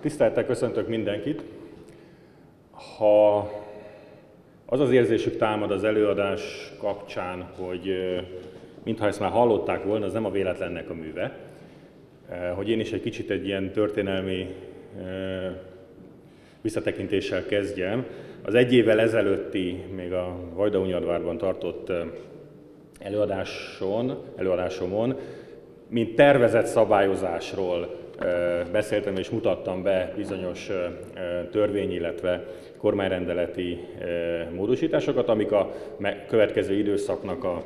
Tisztelettel köszöntök mindenkit. Ha az az érzésük támad az előadás kapcsán, hogy mintha ezt már hallották volna, az nem a véletlennek a műve, hogy én is egy kicsit egy ilyen történelmi visszatekintéssel kezdjem. Az egy évvel ezelőtti, még a Vajdahunyadvárban tartott előadáson, előadásomon, mint tervezett szabályozásról beszéltem és mutattam be bizonyos törvény, illetve kormányrendeleti módosításokat, amik a következő időszaknak a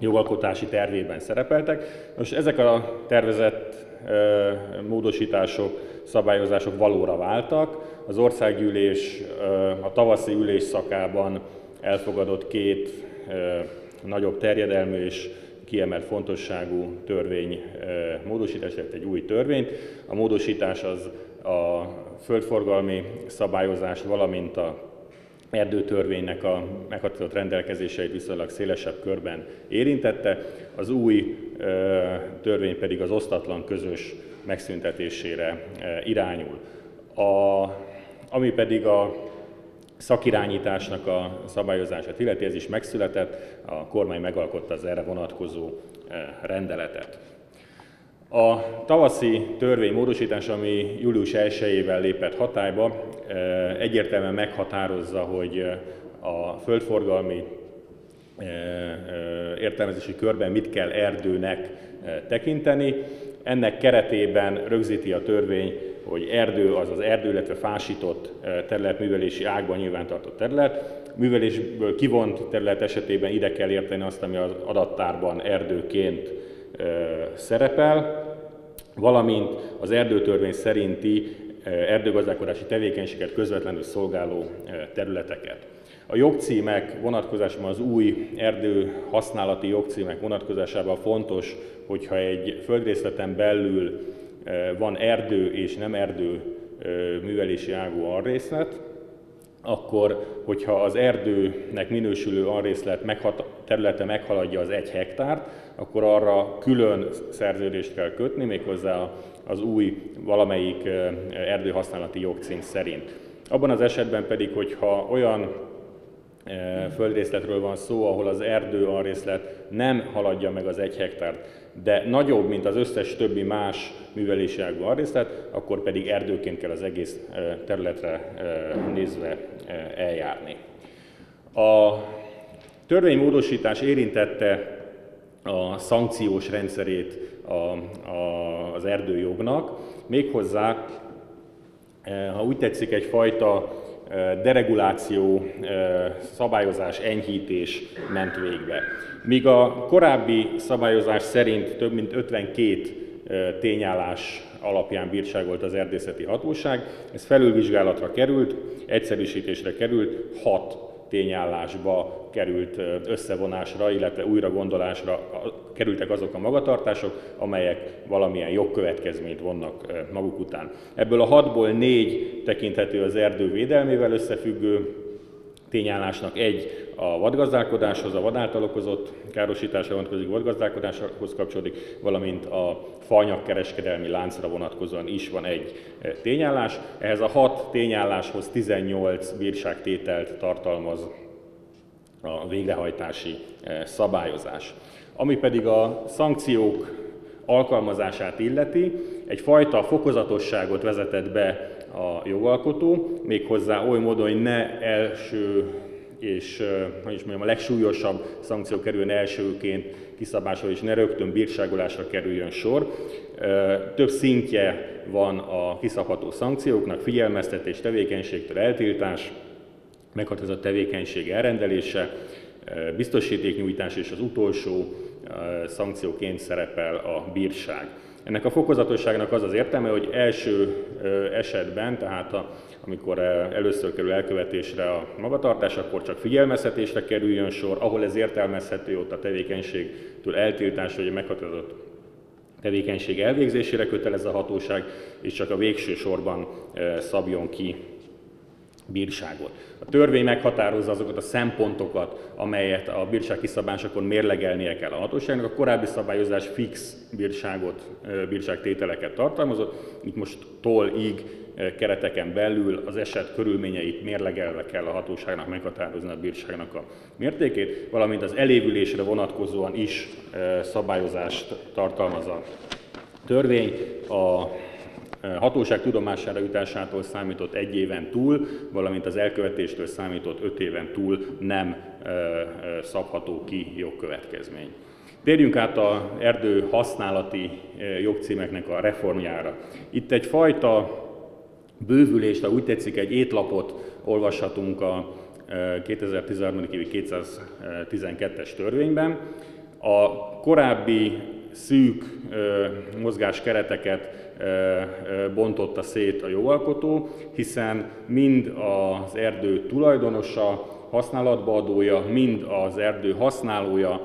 jogalkotási tervében szerepeltek. Most ezek a tervezett módosítások, szabályozások valóra váltak. Az országgyűlés a tavaszi ülés szakában elfogadott két nagyobb terjedelmű és kiemelt fontosságú törvény módosítás, tehát egy új törvényt. A módosítás az a földforgalmi szabályozást, valamint a erdőtörvénynek a meghatározott rendelkezéseit viszonylag szélesebb körben érintette, az új törvény pedig az osztatlan közös megszüntetésére irányul. A, ami pedig a szakirányításnak a szabályozását illeti, ez is megszületett, a kormány megalkotta az erre vonatkozó rendeletet. A tavaszi törvény módosítás, ami július 1-ével lépett hatályba, egyértelműen meghatározza, hogy a földforgalmi értelmezési körben mit kell erdőnek tekinteni. Ennek keretében rögzíti a törvény, hogy erdő az az erdő, illetve fásított terület művelési ágban nyilvántartott terület. Művelésből kivont terület esetében ide kell érteni azt, ami az adattárban erdőként szerepel, valamint az erdőtörvény szerinti erdőgazdálkodási tevékenységet közvetlenül szolgáló területeket. A jogcímek vonatkozásában az új erdő használati jogcímek vonatkozásában fontos, hogyha egy földrészleten belül van erdő és nem erdő művelési ágú arrészlet, akkor, hogyha az erdőnek minősülő arrészlet meghat- területe meghaladja az egy hektárt, akkor arra külön szerződést kell kötni, méghozzá az új valamelyik erdőhasználati jogcím szerint. Abban az esetben pedig, hogyha olyan földrészletről van szó, ahol az erdő arrészlet nem haladja meg az egy hektárt, de nagyobb, mint az összes többi más művelési ágú arrészlet, akkor pedig erdőként kell az egész területre nézve eljárni. A törvénymódosítás érintette a szankciós rendszerét a, a, az erdőjognak, méghozzá, ha úgy tetszik, egyfajta dereguláció, szabályozás, enyhítés ment végbe. Míg a korábbi szabályozás szerint több mint 52 tényállás alapján bírságolt az erdészeti hatóság, ez felülvizsgálatra került, egyszerűsítésre került, hat tényállásba került összevonásra, illetve újra gondolásra kerültek azok a magatartások, amelyek valamilyen jogkövetkezményt vonnak maguk után. Ebből a hatból négy tekinthető az erdő védelmével összefüggő tényállásnak egy a vadgazdálkodáshoz, a vadáltal okozott károsításra vonatkozik, vadgazdálkodáshoz kapcsolódik, valamint a kereskedelmi láncra vonatkozóan is van egy tényállás. Ehhez a hat tényálláshoz 18 bírságtételt tartalmaz a végrehajtási szabályozás. Ami pedig a szankciók alkalmazását illeti, egyfajta fokozatosságot vezetett be a jogalkotó, méghozzá oly módon, hogy ne első és hogy is mondjam, a legsúlyosabb szankció kerüljön elsőként kiszabásra, és ne rögtön bírságolásra kerüljön sor. Több szintje van a kiszabható szankcióknak, figyelmeztetés, tevékenységtől eltiltás, meghatározott tevékenység elrendelése, biztosítéknyújtás és az utolsó szankcióként szerepel a bírság. Ennek a fokozatosságnak az az értelme, hogy első esetben, tehát a, amikor először kerül elkövetésre a magatartás, akkor csak figyelmeztetésre kerüljön sor, ahol ez értelmezhető, ott a tevékenységtől eltiltás, vagy a meghatározott tevékenység elvégzésére kötelez a hatóság, és csak a végső sorban szabjon ki bírságot. A törvény meghatározza azokat a szempontokat, amelyet a bírság kiszabásakor mérlegelnie kell a hatóságnak. A korábbi szabályozás fix bírságot, bírságtételeket tartalmazott, itt most tól ig kereteken belül az eset körülményeit mérlegelve kell a hatóságnak meghatározni a bírságnak a mértékét, valamint az elévülésre vonatkozóan is szabályozást tartalmaz a törvény. A hatóság tudomására jutásától számított egy éven túl, valamint az elkövetéstől számított öt éven túl nem szabható ki jogkövetkezmény. Térjünk át a erdő használati jogcímeknek a reformjára. Itt egyfajta bővülést, ha úgy tetszik, egy étlapot olvashatunk a 2013. évi 212-es törvényben. A korábbi szűk mozgáskereteket bontotta szét a jogalkotó, hiszen mind az erdő tulajdonosa, használatba adója, mind az erdő használója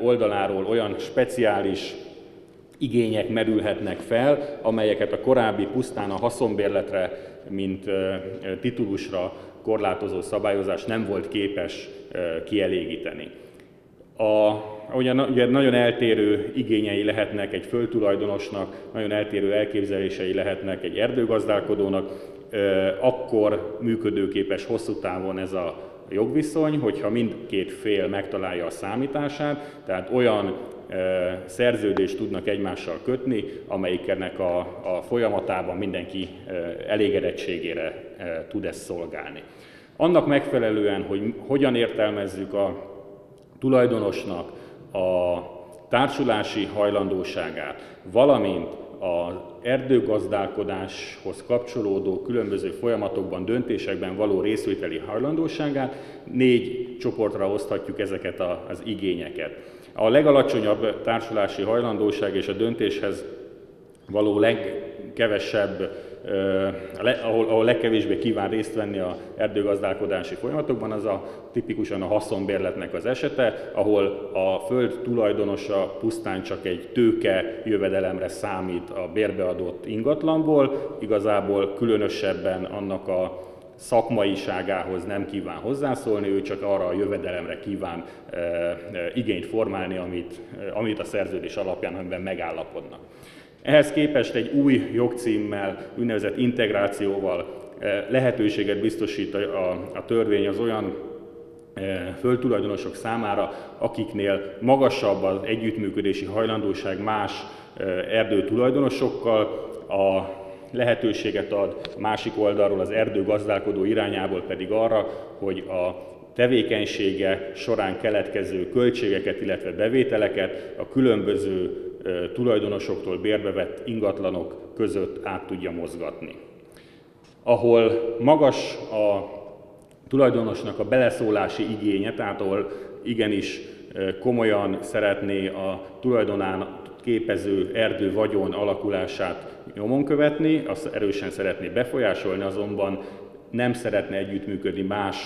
oldaláról olyan speciális igények merülhetnek fel, amelyeket a korábbi pusztán a haszonbérletre, mint titulusra korlátozó szabályozás nem volt képes kielégíteni. A, ugye, ugye nagyon eltérő igényei lehetnek egy földtulajdonosnak, nagyon eltérő elképzelései lehetnek egy erdőgazdálkodónak, akkor működőképes hosszú távon ez a jogviszony, hogyha mindkét fél megtalálja a számítását, tehát olyan szerződést tudnak egymással kötni, amelyiknek a, a folyamatában mindenki elégedettségére tud ezt szolgálni. Annak megfelelően, hogy hogyan értelmezzük a tulajdonosnak a társulási hajlandóságát, valamint az erdőgazdálkodáshoz kapcsolódó különböző folyamatokban, döntésekben való részvételi hajlandóságát, négy csoportra oszthatjuk ezeket az igényeket. A legalacsonyabb társulási hajlandóság és a döntéshez való legkevesebb ahol, ahol legkevésbé kíván részt venni a erdőgazdálkodási folyamatokban, az a tipikusan a haszonbérletnek az esete, ahol a föld tulajdonosa pusztán csak egy tőke jövedelemre számít a bérbeadott ingatlanból, igazából különösebben annak a szakmaiságához nem kíván hozzászólni, ő csak arra a jövedelemre kíván e, e, igényt formálni, amit, amit a szerződés alapján, amiben megállapodnak. Ehhez képest egy új jogcímmel, úgynevezett integrációval eh, lehetőséget biztosít a, a törvény az olyan eh, földtulajdonosok számára, akiknél magasabb az együttműködési hajlandóság más eh, erdőtulajdonosokkal, a lehetőséget ad másik oldalról az erdőgazdálkodó irányából pedig arra, hogy a tevékenysége során keletkező költségeket, illetve bevételeket a különböző tulajdonosoktól bérbevett ingatlanok között át tudja mozgatni. Ahol magas a tulajdonosnak a beleszólási igénye, tehát ahol igenis komolyan szeretné a tulajdonán képező erdő vagyon alakulását nyomon követni, azt erősen szeretné befolyásolni, azonban nem szeretne együttműködni más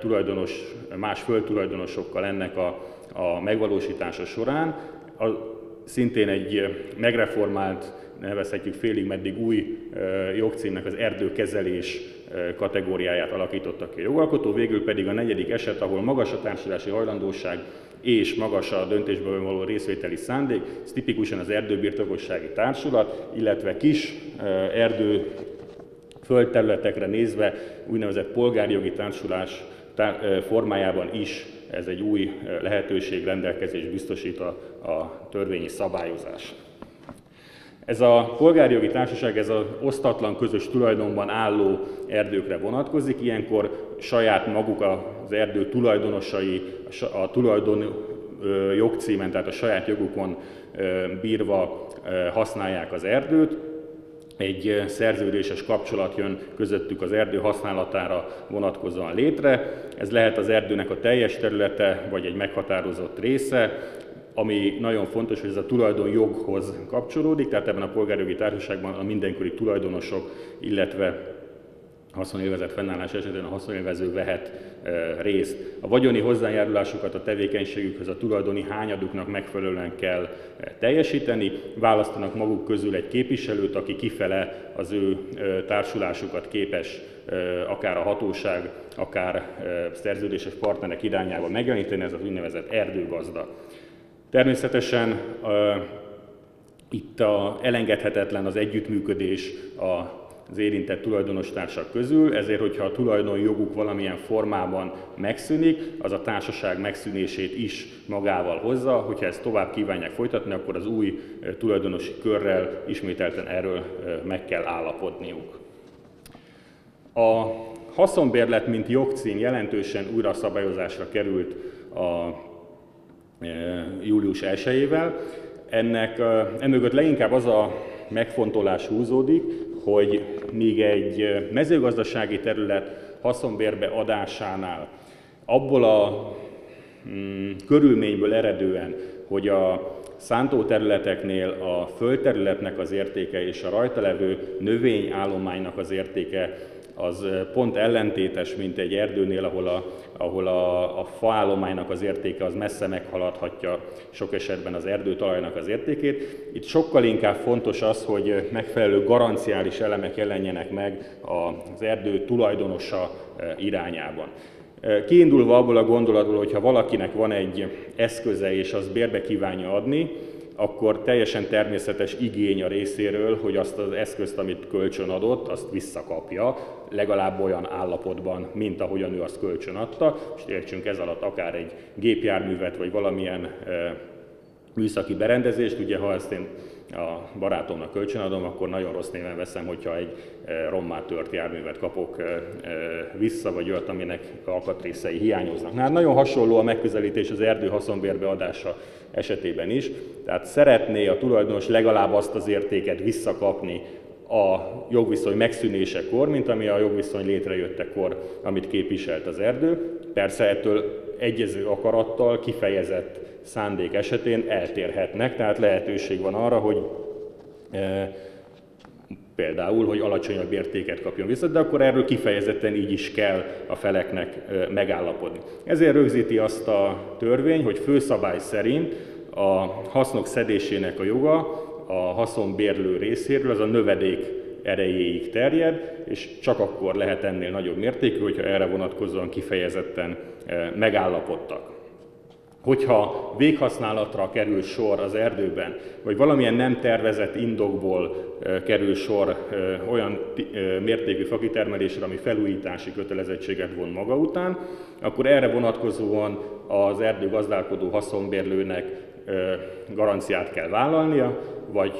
tulajdonos, más földtulajdonosokkal ennek a, a megvalósítása során. A, szintén egy megreformált, nevezhetjük félig meddig új jogcímnek az erdőkezelés kategóriáját alakította ki a jogalkotó, végül pedig a negyedik eset, ahol magas a társulási hajlandóság és magas a döntésből való részvételi szándék, ez tipikusan az erdőbirtokossági társulat, illetve kis erdő földterületekre nézve úgynevezett polgárjogi társulás formájában is ez egy új lehetőség, rendelkezés biztosít a, a törvényi szabályozás. Ez a polgárjogi társaság, ez az osztatlan közös tulajdonban álló erdőkre vonatkozik, ilyenkor saját maguk az erdő tulajdonosai a tulajdon jogcímen, tehát a saját jogukon bírva használják az erdőt, egy szerződéses kapcsolat jön közöttük az erdő használatára vonatkozóan létre. Ez lehet az erdőnek a teljes területe, vagy egy meghatározott része, ami nagyon fontos, hogy ez a tulajdonjoghoz kapcsolódik, tehát ebben a polgárjogi társaságban a mindenkori tulajdonosok, illetve haszonélvezet fennállás esetén a haszonélvező vehet részt. A vagyoni hozzájárulásukat a tevékenységükhöz a tulajdoni hányaduknak megfelelően kell teljesíteni, választanak maguk közül egy képviselőt, aki kifele az ő társulásukat képes akár a hatóság, akár szerződéses partnerek irányába megjeleníteni, ez az úgynevezett erdőgazda. Természetesen itt a, elengedhetetlen az együttműködés a az érintett tulajdonostársak közül, ezért, hogyha a tulajdoni joguk valamilyen formában megszűnik, az a társaság megszűnését is magával hozza, hogyha ezt tovább kívánják folytatni, akkor az új tulajdonosi körrel ismételten erről meg kell állapodniuk. A haszonbérlet, mint jogcím jelentősen újra szabályozásra került a július 1-ével. Ennek emögött leginkább az a megfontolás húzódik, hogy míg egy mezőgazdasági terület haszonbérbe adásánál abból a mm, körülményből eredően, hogy a szántóterületeknél a földterületnek az értéke és a rajta levő növényállománynak az értéke az pont ellentétes, mint egy erdőnél, ahol a, ahol a, a faállománynak az értéke az messze meghaladhatja sok esetben az erdőtalajnak az értékét. Itt sokkal inkább fontos az, hogy megfelelő garanciális elemek jelenjenek meg az erdő tulajdonosa irányában. Kiindulva abból a gondolatból, hogy ha valakinek van egy eszköze és az bérbe kívánja adni, akkor teljesen természetes igény a részéről, hogy azt az eszközt, amit kölcsön adott, azt visszakapja, legalább olyan állapotban, mint ahogyan ő azt kölcsön adta, és értsünk ez alatt akár egy gépjárművet, vagy valamilyen műszaki berendezést, ugye ha ezt én a barátomnak kölcsönadom, akkor nagyon rossz néven veszem, hogyha egy rommá tört járművet kapok vissza, vagy olyat, aminek alkatrészei hiányoznak. Hát nagyon hasonló a megközelítés az erdő haszonbérbe adása esetében is. Tehát szeretné a tulajdonos legalább azt az értéket visszakapni a jogviszony megszűnésekor, mint ami a jogviszony létrejöttekor, amit képviselt az erdő. Persze ettől egyező akarattal, kifejezett szándék esetén eltérhetnek, tehát lehetőség van arra, hogy e, például, hogy alacsonyabb értéket kapjon vissza, de akkor erről kifejezetten így is kell a feleknek e, megállapodni. Ezért rögzíti azt a törvény, hogy főszabály szerint a hasznok szedésének a joga a haszonbérlő részéről az a növedék erejéig terjed, és csak akkor lehet ennél nagyobb mértékű, hogyha erre vonatkozóan kifejezetten e, megállapodtak. Hogyha véghasználatra kerül sor az erdőben, vagy valamilyen nem tervezett indokból e, kerül sor e, olyan mértékű fakitermelésre, ami felújítási kötelezettséget von maga után, akkor erre vonatkozóan az erdőgazdálkodó haszonbérlőnek garanciát kell vállalnia, vagy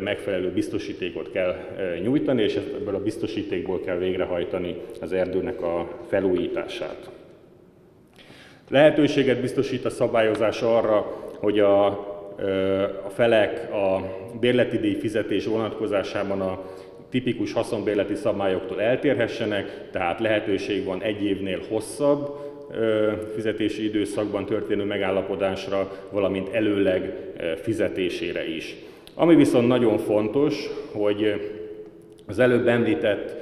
megfelelő biztosítékot kell nyújtani, és ebből a biztosítékból kell végrehajtani az erdőnek a felújítását. Lehetőséget biztosít a szabályozás arra, hogy a, a felek a bérleti díj fizetés vonatkozásában a tipikus haszonbérleti szabályoktól eltérhessenek, tehát lehetőség van egy évnél hosszabb fizetési időszakban történő megállapodásra, valamint előleg fizetésére is. Ami viszont nagyon fontos, hogy az előbb említett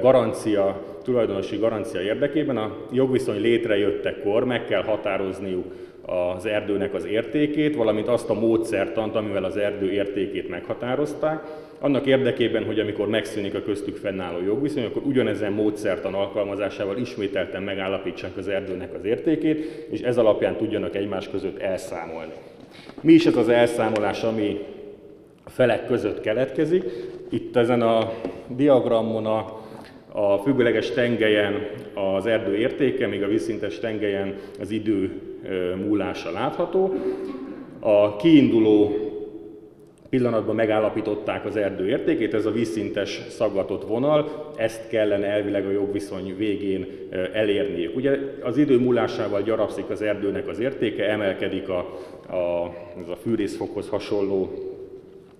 garancia, tulajdonosi garancia érdekében a jogviszony létrejöttekor meg kell határozniuk az erdőnek az értékét, valamint azt a módszertant, amivel az erdő értékét meghatározták, annak érdekében, hogy amikor megszűnik a köztük fennálló jogviszony, akkor ugyanezen módszertan alkalmazásával ismételten megállapítsák az erdőnek az értékét, és ez alapján tudjanak egymás között elszámolni. Mi is ez az elszámolás, ami a felek között keletkezik? Itt ezen a diagramon a a függőleges tengelyen az erdő értéke, míg a vízszintes tengelyen az idő múlása látható. A kiinduló pillanatban megállapították az erdő értékét, ez a vízszintes szaggatott vonal, ezt kellene elvileg a jogviszony végén elérniük. Ugye az idő múlásával gyarapszik az erdőnek az értéke, emelkedik a, a, ez a fűrészfokhoz hasonló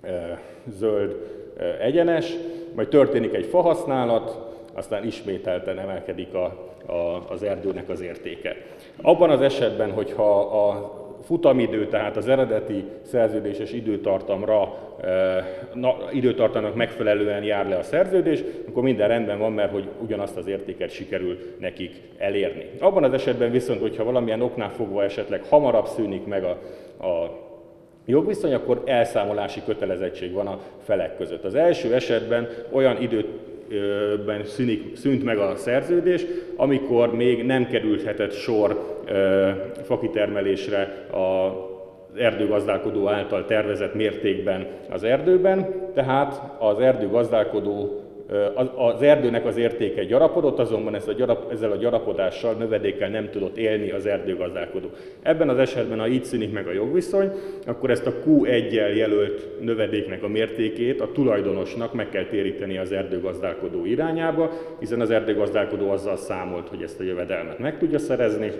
e, zöld e, egyenes, majd történik egy fahasználat, aztán ismételten emelkedik a, a, az erdőnek az értéke. Abban az esetben, hogyha a futamidő, tehát az eredeti szerződéses időtartamra, na, időtartamnak megfelelően jár le a szerződés, akkor minden rendben van, mert hogy ugyanazt az értéket sikerül nekik elérni. Abban az esetben viszont, hogyha valamilyen oknál fogva esetleg hamarabb szűnik meg a, a jogviszony, akkor elszámolási kötelezettség van a felek között. Az első esetben olyan időt ben szűnik, szűnt meg a szerződés, amikor még nem kerülhetett sor fakitermelésre a erdőgazdálkodó által tervezett mértékben az erdőben, tehát az erdőgazdálkodó az erdőnek az értéke gyarapodott, azonban ez a gyarap, ezzel a gyarapodással, növedékkel nem tudott élni az erdőgazdálkodó. Ebben az esetben, ha így szűnik meg a jogviszony, akkor ezt a Q1-jel jelölt növedéknek a mértékét a tulajdonosnak meg kell téríteni az erdőgazdálkodó irányába, hiszen az erdőgazdálkodó azzal számolt, hogy ezt a jövedelmet meg tudja szerezni,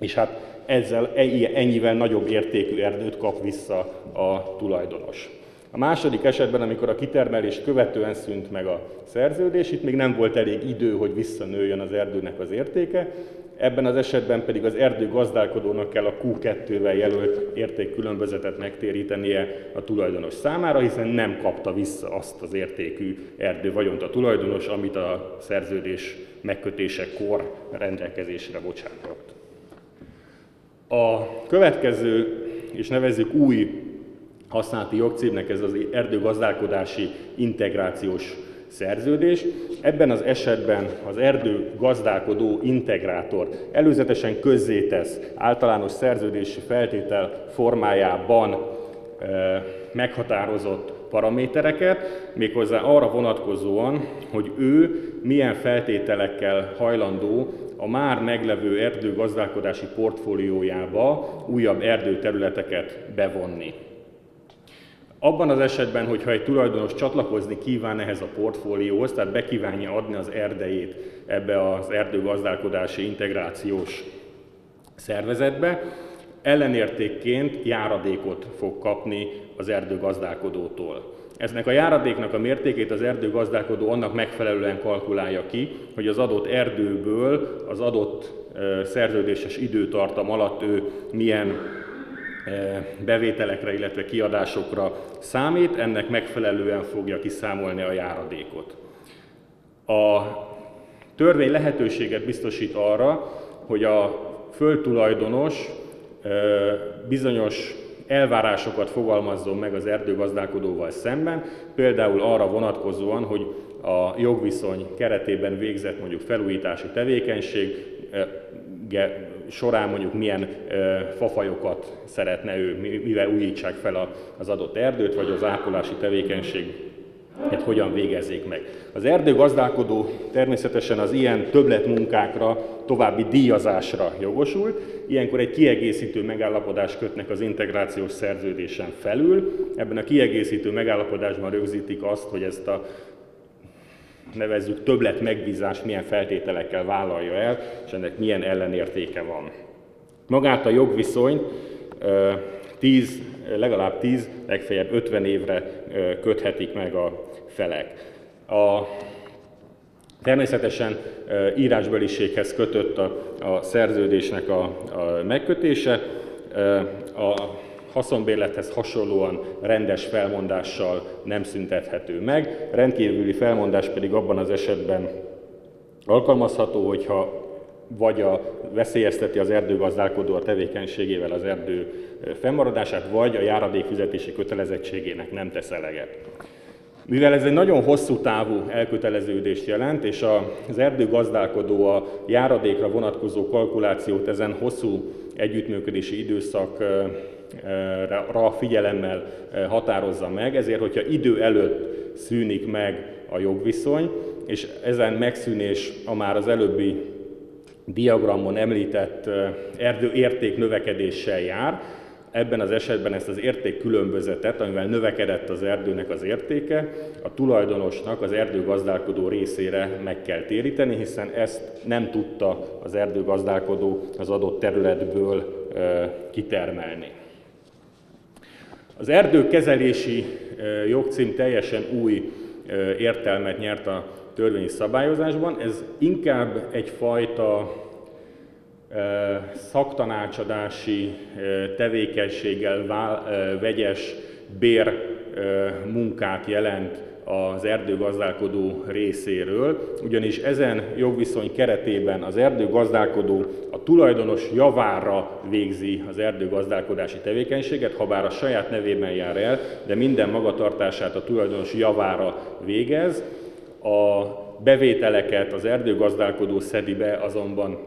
és hát ezzel ennyivel nagyobb értékű erdőt kap vissza a tulajdonos. A második esetben, amikor a kitermelés követően szűnt meg a szerződés, itt még nem volt elég idő, hogy visszanőjön az erdőnek az értéke, ebben az esetben pedig az erdő gazdálkodónak kell a Q2-vel jelölt értékkülönbözetet megtérítenie a tulajdonos számára, hiszen nem kapta vissza azt az értékű erdő vagyont a tulajdonos, amit a szerződés megkötésekor rendelkezésre bocsátott. A következő, és nevezzük új használati jogcímnek ez az erdőgazdálkodási integrációs szerződés. Ebben az esetben az erdő gazdálkodó integrátor előzetesen közzétesz általános szerződési feltétel formájában e, meghatározott paramétereket, méghozzá arra vonatkozóan, hogy ő milyen feltételekkel hajlandó a már meglevő erdőgazdálkodási portfóliójába újabb erdőterületeket bevonni. Abban az esetben, hogyha egy tulajdonos csatlakozni kíván ehhez a portfólióhoz, tehát bekívánja adni az erdejét ebbe az erdőgazdálkodási integrációs szervezetbe, ellenértékként járadékot fog kapni az erdőgazdálkodótól. Eznek a járadéknak a mértékét az erdőgazdálkodó annak megfelelően kalkulálja ki, hogy az adott erdőből az adott szerződéses időtartam alatt ő milyen bevételekre, illetve kiadásokra számít, ennek megfelelően fogja kiszámolni a járadékot. A törvény lehetőséget biztosít arra, hogy a földtulajdonos bizonyos elvárásokat fogalmazzon meg az erdőgazdálkodóval szemben, például arra vonatkozóan, hogy a jogviszony keretében végzett mondjuk felújítási tevékenység során mondjuk milyen fafajokat szeretne ő, mivel újítsák fel az adott erdőt, vagy az ápolási tevékenység hát hogyan végezzék meg. Az erdőgazdálkodó természetesen az ilyen többletmunkákra, további díjazásra jogosult, ilyenkor egy kiegészítő megállapodást kötnek az integrációs szerződésen felül. Ebben a kiegészítő megállapodásban rögzítik azt, hogy ezt a nevezzük többlet megbízást milyen feltételekkel vállalja el, és ennek milyen ellenértéke van. Magát a jogviszonyt 10, legalább 10, legfeljebb 50 évre köthetik meg a felek. A, természetesen írásbeliséghez kötött a, a szerződésnek a, a megkötése. A haszonbérlethez hasonlóan rendes felmondással nem szüntethető meg. Rendkívüli felmondás pedig abban az esetben alkalmazható, hogyha vagy a, veszélyezteti az erdőgazdálkodó a tevékenységével az erdő fennmaradását, vagy a járadékfizetési kötelezettségének nem tesz eleget. Mivel ez egy nagyon hosszú távú elköteleződést jelent, és az erdőgazdálkodó a járadékra vonatkozó kalkulációt ezen hosszú együttműködési időszakra figyelemmel határozza meg, ezért, hogyha idő előtt szűnik meg a jogviszony, és ezen megszűnés a már az előbbi diagramon említett erdő érték növekedéssel jár, Ebben az esetben ezt az érték különbözetet, amivel növekedett az erdőnek az értéke, a tulajdonosnak az erdőgazdálkodó részére meg kell téríteni, hiszen ezt nem tudta az erdőgazdálkodó az adott területből kitermelni. Az erdőkezelési jogcím teljesen új értelmet nyert a törvényi szabályozásban. Ez inkább egyfajta szaktanácsadási tevékenységgel vegyes bér munkát jelent az erdőgazdálkodó részéről, ugyanis ezen jogviszony keretében az erdőgazdálkodó a tulajdonos javára végzi az erdőgazdálkodási tevékenységet, ha bár a saját nevében jár el, de minden magatartását a tulajdonos javára végez. A bevételeket az erdőgazdálkodó szedi be azonban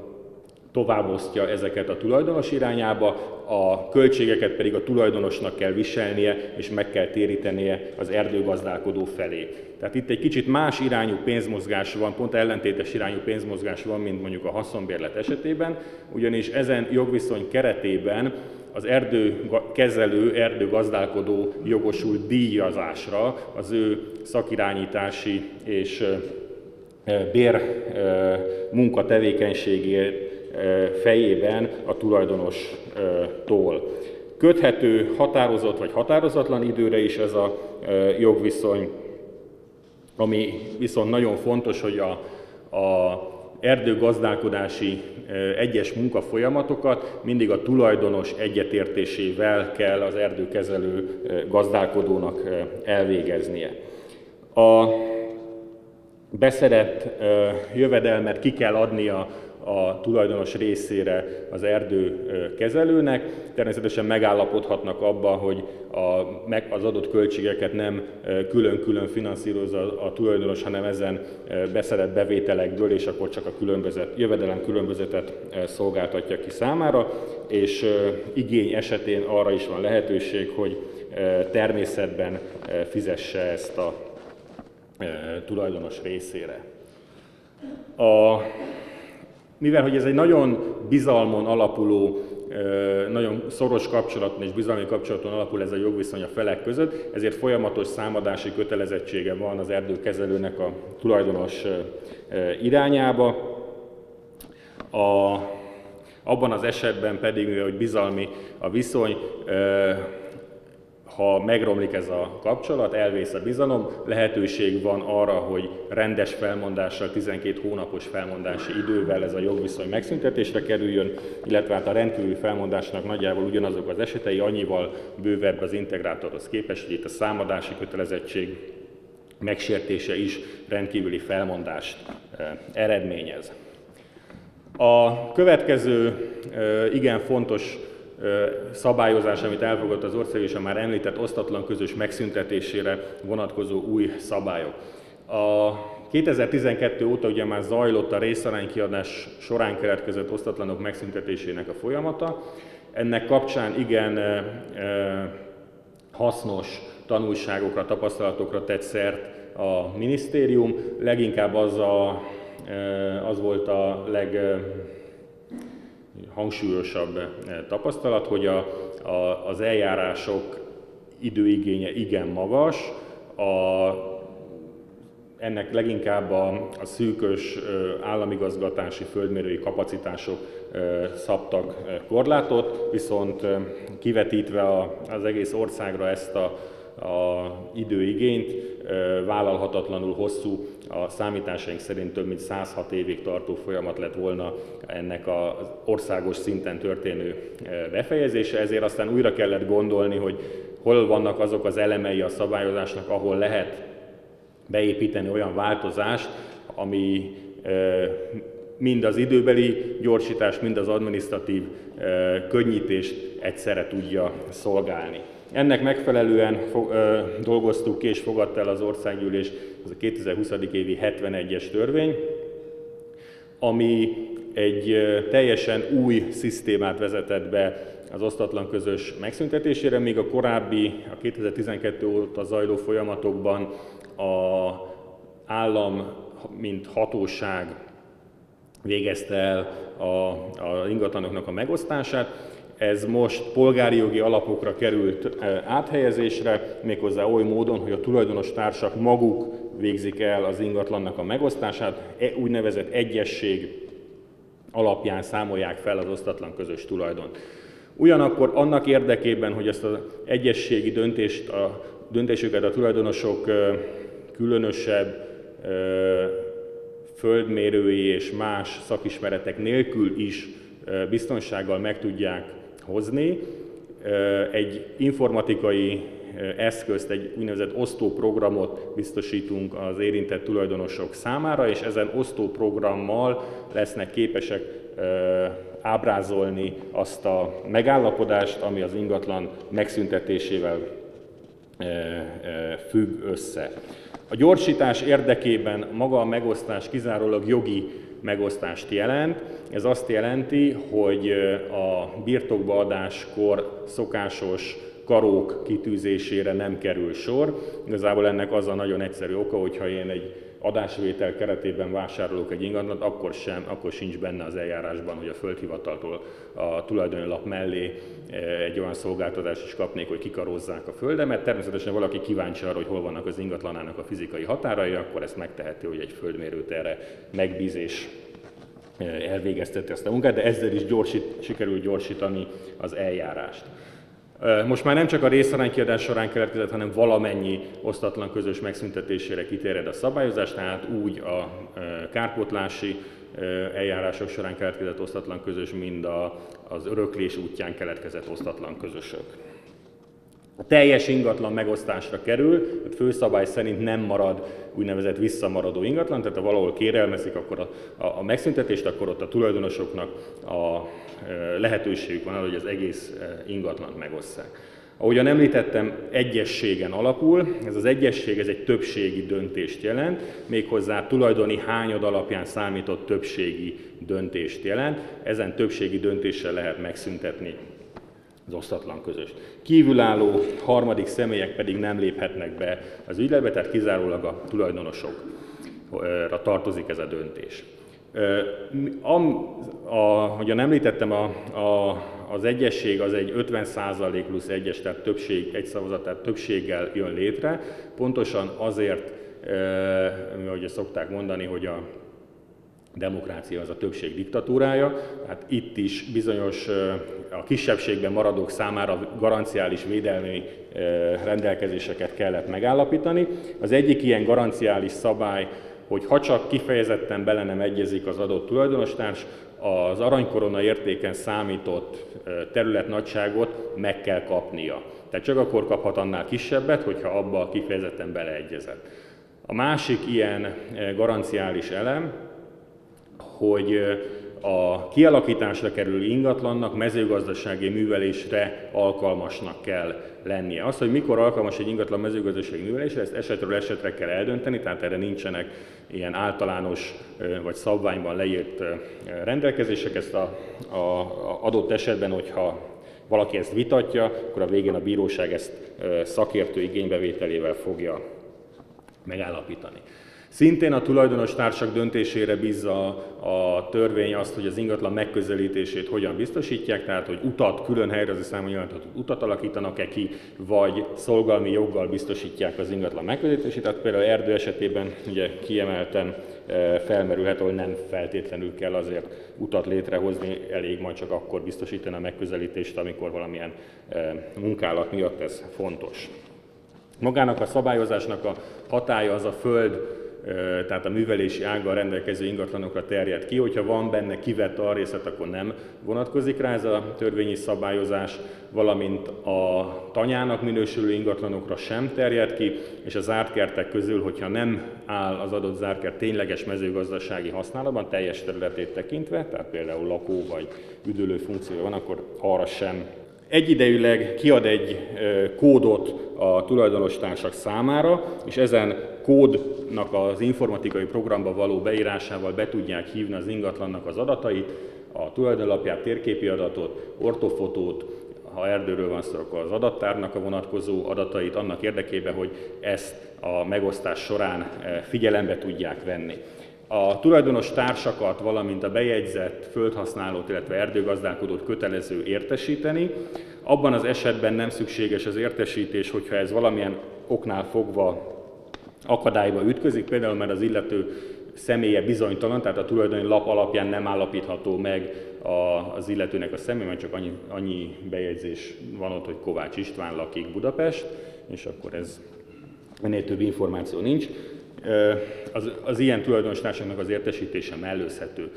továbbosztja ezeket a tulajdonos irányába, a költségeket pedig a tulajdonosnak kell viselnie, és meg kell térítenie az erdőgazdálkodó felé. Tehát itt egy kicsit más irányú pénzmozgás van, pont ellentétes irányú pénzmozgás van, mint mondjuk a haszonbérlet esetében, ugyanis ezen jogviszony keretében az erdőkezelő, erdőgazdálkodó jogosult díjazásra az ő szakirányítási és bér munkatevékenységért fejében a tulajdonostól. Köthető határozott vagy határozatlan időre is ez a jogviszony, ami viszont nagyon fontos, hogy a, a erdőgazdálkodási egyes munkafolyamatokat mindig a tulajdonos egyetértésével kell az erdőkezelő gazdálkodónak elvégeznie. A beszedett jövedelmet ki kell adnia a tulajdonos részére az erdő kezelőnek. Természetesen megállapodhatnak abba, hogy a, az adott költségeket nem külön-külön finanszírozza a tulajdonos, hanem ezen beszedett bevételekből, és akkor csak a különbözet, jövedelem különbözetet szolgáltatja ki számára, és igény esetén arra is van lehetőség, hogy természetben fizesse ezt a tulajdonos részére. A mivel hogy ez egy nagyon bizalmon alapuló, nagyon szoros kapcsolaton és bizalmi kapcsolaton alapul ez a jogviszony a felek között, ezért folyamatos számadási kötelezettsége van az erdőkezelőnek a tulajdonos irányába. A, abban az esetben pedig, mivel hogy bizalmi a viszony, ha megromlik ez a kapcsolat, elvész a bizalom, lehetőség van arra, hogy rendes felmondással, 12 hónapos felmondási idővel ez a jogviszony megszüntetésre kerüljön, illetve hát a rendkívüli felmondásnak nagyjából ugyanazok az esetei, annyival bővebb az integrátorhoz képest, hogy itt a számadási kötelezettség megsértése is rendkívüli felmondást eh, eredményez. A következő eh, igen fontos szabályozás, amit elfogadott az ország, és a már említett osztatlan közös megszüntetésére vonatkozó új szabályok. A 2012 óta ugye már zajlott a részaránykiadás során keletkezett osztatlanok megszüntetésének a folyamata. Ennek kapcsán igen hasznos tanulságokra, tapasztalatokra tett szert a minisztérium. Leginkább az, a, az volt a leg hangsúlyosabb eh, tapasztalat, hogy a, a, az eljárások időigénye igen magas, a, ennek leginkább a, a szűkös eh, államigazgatási földmérői kapacitások eh, szabtak korlátot, viszont kivetítve az egész országra ezt a, a időigényt, vállalhatatlanul hosszú, a számításaink szerint több mint 106 évig tartó folyamat lett volna ennek az országos szinten történő befejezése, ezért aztán újra kellett gondolni, hogy hol vannak azok az elemei a szabályozásnak, ahol lehet beépíteni olyan változást, ami mind az időbeli gyorsítást, mind az adminisztratív könnyítést egyszerre tudja szolgálni. Ennek megfelelően dolgoztuk ki és fogadta el az országgyűlés az a 2020. évi 71-es törvény, ami egy teljesen új szisztémát vezetett be az osztatlan közös megszüntetésére, míg a korábbi, a 2012 óta zajló folyamatokban a állam, mint hatóság végezte el a, a ingatlanoknak a megosztását, ez most polgári jogi alapokra került áthelyezésre, méghozzá oly módon, hogy a tulajdonos társak maguk végzik el az ingatlannak a megosztását, e, úgynevezett egyesség alapján számolják fel az osztatlan közös tulajdon. Ugyanakkor annak érdekében, hogy ezt az egyességi döntést, a döntésüket a tulajdonosok különösebb földmérői és más szakismeretek nélkül is biztonsággal meg tudják hozni. Egy informatikai eszközt, egy úgynevezett osztóprogramot biztosítunk az érintett tulajdonosok számára, és ezen osztóprogrammal lesznek képesek ábrázolni azt a megállapodást, ami az ingatlan megszüntetésével függ össze. A gyorsítás érdekében maga a megosztás kizárólag jogi megosztást jelent. Ez azt jelenti, hogy a birtokba adáskor szokásos karók kitűzésére nem kerül sor. Igazából ennek az a nagyon egyszerű oka, hogyha én egy adásvétel keretében vásárolok egy ingatlant, akkor, sem, akkor sincs benne az eljárásban, hogy a földhivataltól a tulajdoni lap mellé eh, egy olyan szolgáltatást is kapnék, hogy kikarozzák a földemet. Természetesen valaki kíváncsi arra, hogy hol vannak az ingatlanának a fizikai határai, akkor ezt megteheti, hogy egy földmérőt erre megbízés eh, elvégezteti ezt a munkát, de ezzel is gyorsít, sikerül gyorsítani az eljárást. Most már nem csak a részaránykiadás során keletkezett, hanem valamennyi osztatlan közös megszüntetésére kiterjed a szabályozás, tehát úgy a kárpótlási eljárások során keletkezett osztatlan közös, mind az öröklés útján keletkezett osztatlan közösök. A teljes ingatlan megosztásra kerül, a főszabály szerint nem marad úgynevezett visszamaradó ingatlan, tehát ha valahol kérelmezik akkor a, a, a megszüntetést, akkor ott a tulajdonosoknak a lehetőségük van arra, hogy az egész ingatlant megosszák. Ahogyan említettem, egyességen alapul, ez az egyesség ez egy többségi döntést jelent, méghozzá tulajdoni hányad alapján számított többségi döntést jelent. Ezen többségi döntéssel lehet megszüntetni az osztatlan közös. Kívülálló harmadik személyek pedig nem léphetnek be az ügyletbe, tehát kizárólag a tulajdonosokra tartozik ez a döntés. Am, a, hogyan említettem, a, a, az egyesség az egy 50% plusz egyes, tehát többség, egy szavazat, tehát többséggel jön létre. Pontosan azért, e, ahogy szokták mondani, hogy a demokrácia az a többség diktatúrája, hát itt is bizonyos a kisebbségben maradók számára garanciális védelmi rendelkezéseket kellett megállapítani. Az egyik ilyen garanciális szabály hogy ha csak kifejezetten bele nem egyezik az adott tulajdonostárs, az aranykorona értéken számított terület nagyságot meg kell kapnia. Tehát csak akkor kaphat annál kisebbet, hogyha abba kifejezetten beleegyezett. A másik ilyen garanciális elem, hogy a kialakításra kerülő ingatlannak mezőgazdasági művelésre alkalmasnak kell lennie. Az, hogy mikor alkalmas egy ingatlan mezőgazdasági művelésre, ezt esetről esetre kell eldönteni, tehát erre nincsenek ilyen általános vagy szabványban leírt rendelkezések. Ezt a, a, a adott esetben, hogyha valaki ezt vitatja, akkor a végén a bíróság ezt szakértő igénybevételével fogja megállapítani. Szintén a tulajdonos társak döntésére bízza a törvény azt, hogy az ingatlan megközelítését hogyan biztosítják, tehát hogy utat, külön helyrezi számú nyilvántartott utat alakítanak-e ki, vagy szolgalmi joggal biztosítják az ingatlan megközelítését. Tehát például erdő esetében ugye kiemelten e, felmerülhet, hogy nem feltétlenül kell azért utat létrehozni, elég majd csak akkor biztosítani a megközelítést, amikor valamilyen e, munkálat miatt ez fontos. Magának a szabályozásnak a hatája az a föld tehát a művelési ággal rendelkező ingatlanokra terjed ki, hogyha van benne kivett arrészet, akkor nem vonatkozik rá ez a törvényi szabályozás, valamint a tanyának minősülő ingatlanokra sem terjed ki, és a zárt kertek közül, hogyha nem áll az adott zárkert tényleges mezőgazdasági használatban, teljes területét tekintve, tehát például lakó vagy üdülő funkciója van, akkor arra sem egyidejűleg kiad egy kódot a tulajdonostársak számára, és ezen kódnak az informatikai programba való beírásával be tudják hívni az ingatlannak az adatait, a tulajdonlapját, térképi adatot, ortofotót, ha erdőről van szó, akkor az adattárnak a vonatkozó adatait annak érdekében, hogy ezt a megosztás során figyelembe tudják venni a tulajdonos társakat, valamint a bejegyzett földhasználót, illetve erdőgazdálkodót kötelező értesíteni. Abban az esetben nem szükséges az értesítés, hogyha ez valamilyen oknál fogva akadályba ütközik, például mert az illető személye bizonytalan, tehát a tulajdoni lap alapján nem állapítható meg az illetőnek a személy, mert csak annyi, annyi bejegyzés van ott, hogy Kovács István lakik Budapest, és akkor ez ennél több információ nincs az, az ilyen tulajdonostársaknak az értesítése mellőzhető.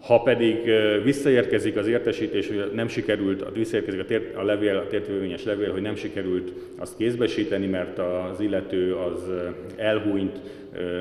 Ha pedig visszaérkezik az értesítés, hogy nem sikerült, visszaérkezik a, tért, a levél, a tértvényes levél, hogy nem sikerült azt kézbesíteni, mert az illető az elhúnyt,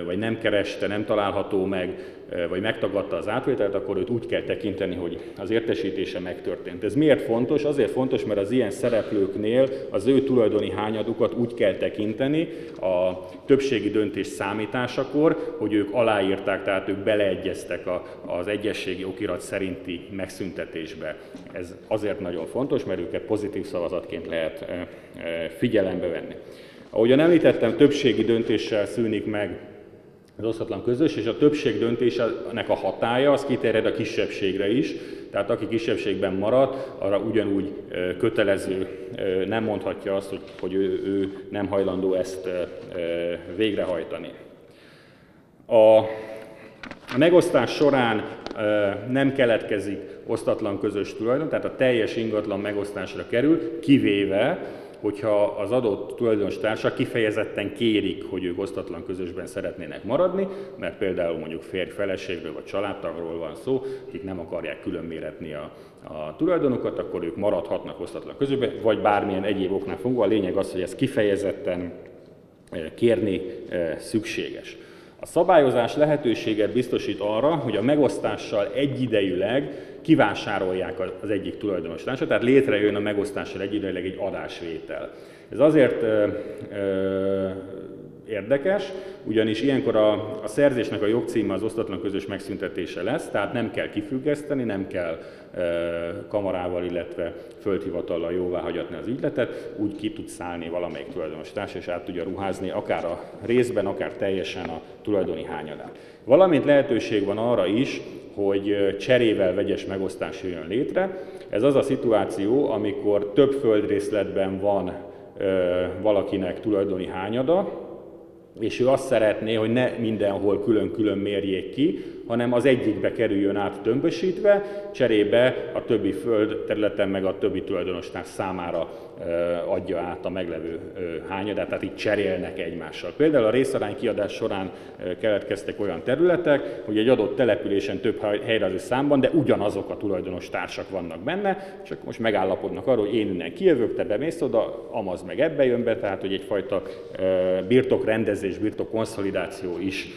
vagy nem kereste, nem található meg, vagy megtagadta az átvételt, akkor őt úgy kell tekinteni, hogy az értesítése megtörtént. Ez miért fontos? Azért fontos, mert az ilyen szereplőknél az ő tulajdoni hányadukat úgy kell tekinteni a többségi döntés számításakor, hogy ők aláírták, tehát ők beleegyeztek az egyességi okirat szerinti megszüntetésbe. Ez azért nagyon fontos, mert őket pozitív szavazatként lehet figyelembe venni. Ahogyan említettem, többségi döntéssel szűnik meg az osztatlan közös, és a többség döntésének a hatája az kiterjed a kisebbségre is, tehát aki kisebbségben marad, arra ugyanúgy kötelező, nem mondhatja azt, hogy, hogy ő, ő nem hajlandó ezt végrehajtani. A megosztás során nem keletkezik osztatlan közös tulajdon, tehát a teljes ingatlan megosztásra kerül, kivéve, hogyha az adott tulajdonos társak kifejezetten kérik, hogy ők osztatlan közösben szeretnének maradni, mert például mondjuk férj feleségről vagy családtagról van szó, akik nem akarják különméretni a, a tulajdonukat, akkor ők maradhatnak osztatlan közösben, vagy bármilyen egyéb oknál fogva. A lényeg az, hogy ez kifejezetten eh, kérni eh, szükséges. A szabályozás lehetőséget biztosít arra, hogy a megosztással egyidejűleg kivásárolják az egyik tulajdonos társat, tehát létrejön a megosztással egyidejűleg egy adásvétel. Ez azért ö, ö, érdekes, ugyanis ilyenkor a, a szerzésnek a jogcíme az osztatlan közös megszüntetése lesz, tehát nem kell kifüggeszteni, nem kell e, kamarával, illetve földhivatallal jóvá hagyatni az ügyletet, úgy ki tud szállni valamelyik tulajdonos társ, és át tudja ruházni akár a részben, akár teljesen a tulajdoni hányadát. Valamint lehetőség van arra is, hogy cserével vegyes megosztás jön létre. Ez az a szituáció, amikor több földrészletben van valakinek tulajdoni hányada, és ő azt szeretné, hogy ne mindenhol külön-külön mérjék ki, hanem az egyikbe kerüljön át tömbösítve, cserébe a többi föld területen meg a többi tulajdonostárs számára adja át a meglevő hányadát, tehát így cserélnek egymással. Például a részarány kiadás során keletkeztek olyan területek, hogy egy adott településen több helyrajzi számban, de ugyanazok a tulajdonos társak vannak benne, csak most megállapodnak arról, hogy én innen kijövök, te bemész oda, amaz meg ebbe jön be, tehát hogy egyfajta birtokrendezés, birtokkonszolidáció is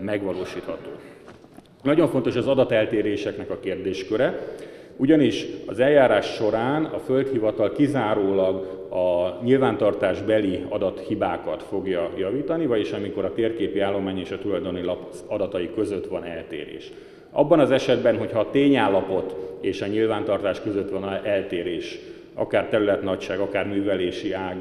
megvalósítható. Nagyon fontos az adateltéréseknek a kérdésköre, ugyanis az eljárás során a földhivatal kizárólag a nyilvántartás beli adathibákat fogja javítani, vagyis amikor a térképi állomány és a tulajdoni lap adatai között van eltérés. Abban az esetben, hogyha a tényállapot és a nyilvántartás között van eltérés, akár területnagyság, akár művelési ág